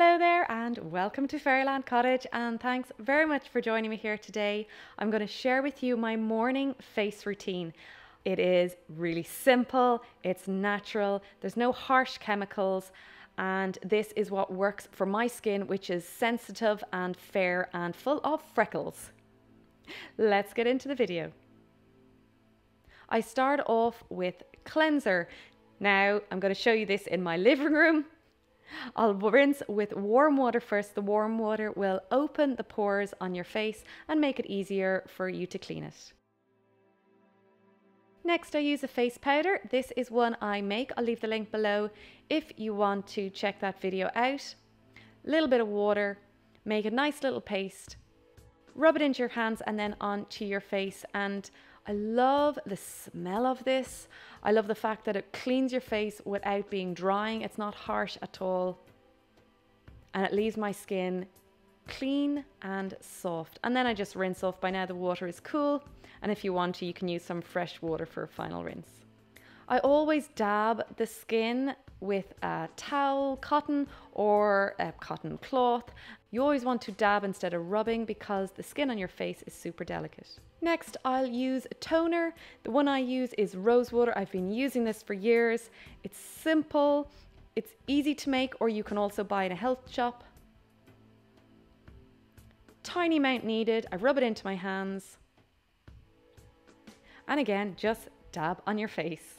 Hello there and welcome to Fairyland Cottage and thanks very much for joining me here today. I'm going to share with you my morning face routine. It is really simple, it's natural, there's no harsh chemicals and this is what works for my skin which is sensitive and fair and full of freckles. Let's get into the video. I start off with cleanser. Now I'm going to show you this in my living room I'll rinse with warm water first. The warm water will open the pores on your face and make it easier for you to clean it. Next, I use a face powder. This is one I make. I'll leave the link below if you want to check that video out. A little bit of water, make a nice little paste, rub it into your hands and then onto your face. And I love the smell of this. I love the fact that it cleans your face without being drying. It's not harsh at all. And it leaves my skin clean and soft. And then I just rinse off. By now the water is cool. And if you want to, you can use some fresh water for a final rinse. I always dab the skin with a towel, cotton, or a cotton cloth. You always want to dab instead of rubbing because the skin on your face is super delicate. Next, I'll use a toner. The one I use is rose water. I've been using this for years. It's simple, it's easy to make, or you can also buy in a health shop. Tiny amount needed. I rub it into my hands. And again, just dab on your face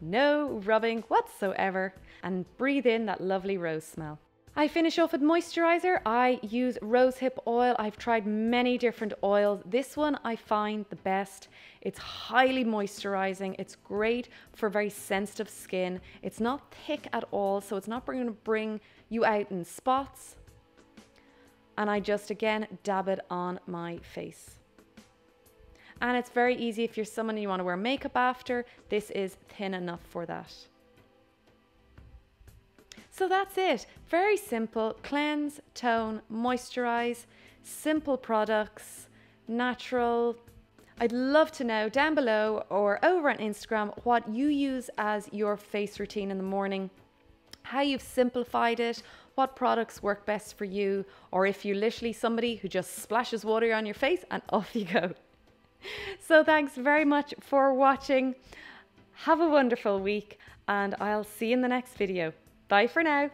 no rubbing whatsoever, and breathe in that lovely rose smell. I finish off with moisturizer. I use rosehip oil. I've tried many different oils. This one I find the best. It's highly moisturizing. It's great for very sensitive skin. It's not thick at all, so it's not going to bring you out in spots. And I just again dab it on my face. And it's very easy if you're someone you want to wear makeup after, this is thin enough for that. So that's it. Very simple. Cleanse, tone, moisturize, simple products, natural. I'd love to know down below or over on Instagram what you use as your face routine in the morning, how you've simplified it, what products work best for you, or if you're literally somebody who just splashes water on your face and off you go. So thanks very much for watching. Have a wonderful week and I'll see you in the next video. Bye for now.